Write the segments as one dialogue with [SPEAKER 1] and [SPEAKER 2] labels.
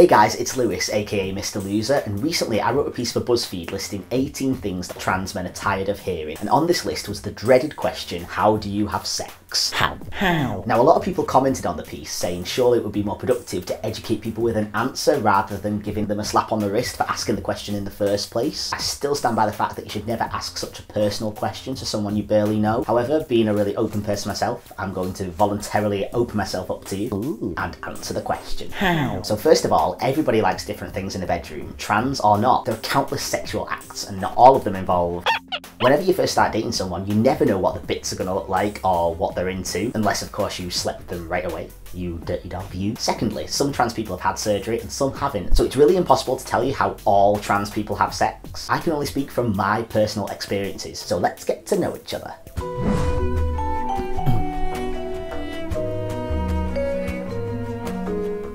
[SPEAKER 1] Hey guys, it's Lewis, aka Mr. Lewzer, and recently I wrote a piece for BuzzFeed listing 18 things that trans men are tired of hearing. And on this list was the dreaded question, how do you have sex?
[SPEAKER 2] How? How?
[SPEAKER 1] Now, a lot of people commented on the piece saying surely it would be more productive to educate people with an answer rather than giving them a slap on the wrist for asking the question in the first place. I still stand by the fact that you should never ask such a personal question to someone you barely know. However, being a really open person myself, I'm going to voluntarily open myself up to you
[SPEAKER 2] Ooh.
[SPEAKER 1] and answer the question.
[SPEAKER 2] How?
[SPEAKER 1] So first of all, everybody likes different things in the bedroom, trans or not. There are countless sexual acts and not all of them involve Whenever you first start dating someone, you never know what the bits are going to look like or what they're into, unless of course you slept with them right away. You dirty dog, you. Secondly, some trans people have had surgery and some haven't, so it's really impossible to tell you how all trans people have sex. I can only speak from my personal experiences, so let's get to know each other.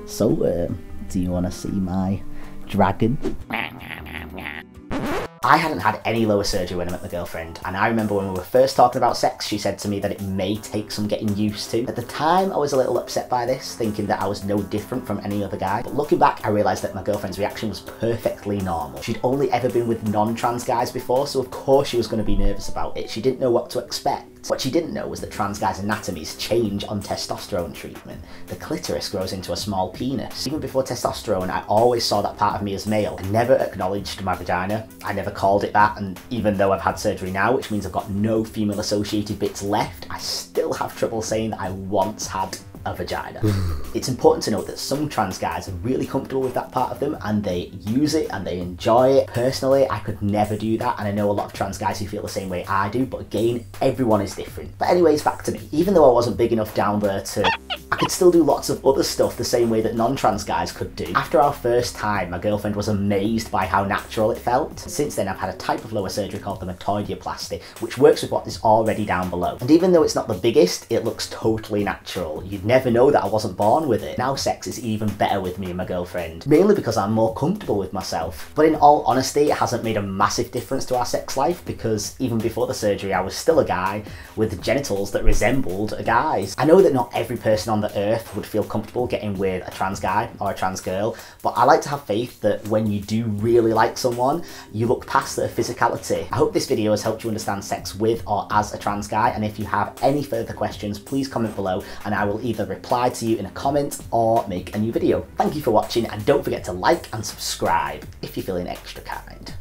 [SPEAKER 1] So, um, do you want to see my dragon? I hadn't had any lower surgery when I met my girlfriend, and I remember when we were first talking about sex, she said to me that it may take some getting used to. At the time, I was a little upset by this, thinking that I was no different from any other guy. But looking back, I realised that my girlfriend's reaction was perfectly normal. She'd only ever been with non-trans guys before, so of course she was going to be nervous about it. She didn't know what to expect. What she didn't know was that trans guys' anatomies change on testosterone treatment. The clitoris grows into a small penis. Even before testosterone, I always saw that part of me as male. I never acknowledged my vagina. I never called it that, and even though I've had surgery now, which means I've got no female associated bits left, I still have trouble saying that I once had a vagina. it's important to note that some trans guys are really comfortable with that part of them and they use it and they enjoy it. Personally, I could never do that and I know a lot of trans guys who feel the same way I do, but again, everyone is different. But anyways, back to me. Even though I wasn't big enough down there to I could still do lots of other stuff the same way that non-trans guys could do. After our first time, my girlfriend was amazed by how natural it felt. Since then, I've had a type of lower surgery called the metoidioplasty, which works with what is already down below. And even though it's not the biggest, it looks totally natural. You'd never know that I wasn't born with it. Now sex is even better with me and my girlfriend, mainly because I'm more comfortable with myself. But in all honesty, it hasn't made a massive difference to our sex life because even before the surgery, I was still a guy with genitals that resembled a guy's. I know that not every person on the earth would feel comfortable getting with a trans guy or a trans girl, but I like to have faith that when you do really like someone, you look past their physicality. I hope this video has helped you understand sex with or as a trans guy, and if you have any further questions, please comment below and I will reply to you in a comment or make a new video. Thank you for watching and don't forget to like and subscribe if you're feeling extra kind.